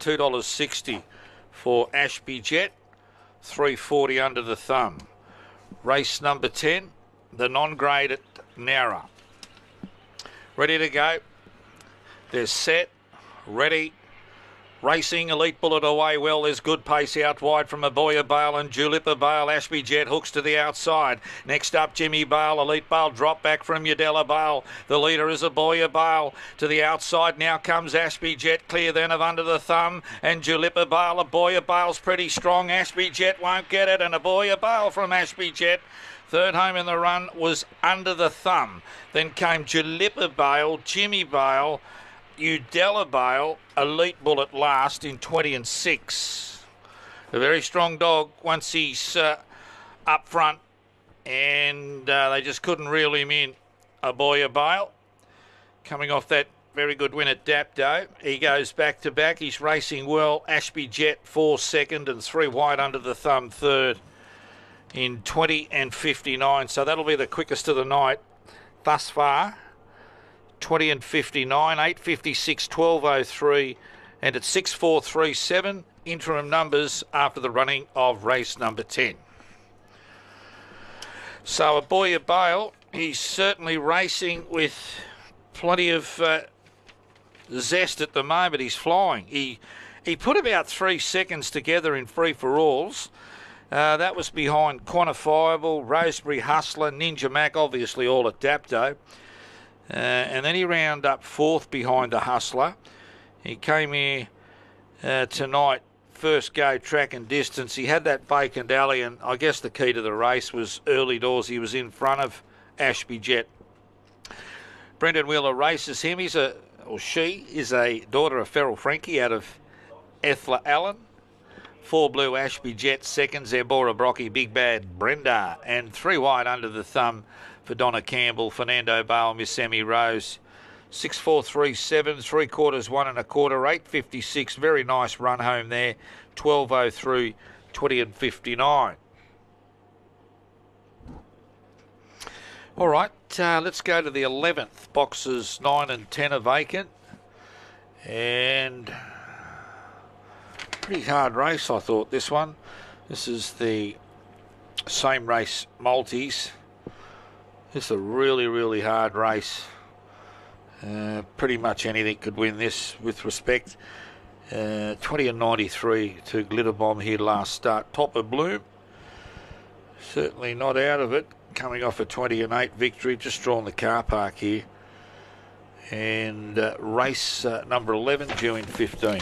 $2.60 for Ashby Jet, 340 under the thumb. Race number 10, the non-grade at Nowra. Ready to go. They're set, ready, Racing Elite Bullet away well. There's good pace out wide from Aboya Bale and Julipper Bale. Ashby Jet hooks to the outside. Next up, Jimmy Bale. Elite Bale drop back from Udella Bale. The leader is Aboya Bale. To the outside now comes Ashby Jet. Clear then of under the thumb. And Julipper Bale. Aboya Bale's pretty strong. Ashby Jet won't get it. And Aboya Bale from Ashby Jet. Third home in the run was under the thumb. Then came Julipper Bale, Jimmy Bale. Udella Bale, elite bullet last in 20 and 6. A very strong dog once he's uh, up front, and uh, they just couldn't reel him in. Aboya Bale coming off that very good win at Dapto. He goes back to back. He's racing well. Ashby Jet four second and three wide under the thumb third in 20 and 59. So that'll be the quickest of the night thus far. 20 and 59, 856, 1203, and at 6437, interim numbers after the running of race number 10. So Aboya Bale, he's certainly racing with plenty of uh, zest at the moment. He's flying. He he put about three seconds together in free for alls. Uh, that was behind Quantifiable, Rosebery Hustler, Ninja Mac, obviously all at. Uh, and then he round up fourth behind the Hustler. He came here uh, tonight, first go track and distance. He had that vacant alley, and I guess the key to the race was early doors. He was in front of Ashby Jet. Brendan Wheeler races him. He's a, or she is a daughter of Feral Franky out of Ethla Allen. Four blue Ashby Jet seconds, Ebora Brocky, Big Bad Brenda, and three wide under the thumb for Donna Campbell, Fernando Bale, Miss Sammy Rose. Six four three seven, three quarters, one and a quarter, eight fifty six. Very nice run home there. Twelve oh three, twenty and fifty nine. All right, uh, let's go to the eleventh. Boxes nine and ten are vacant, and pretty hard race. I thought this one. This is the same race multis. It's a really, really hard race. Uh, pretty much anything could win this with respect. Uh, 20 and 93 to Glitter Bomb here last start. Top of Bloom. Certainly not out of it. Coming off a 20 and 8 victory. Just drawn the car park here. And uh, race uh, number 11 due in 15.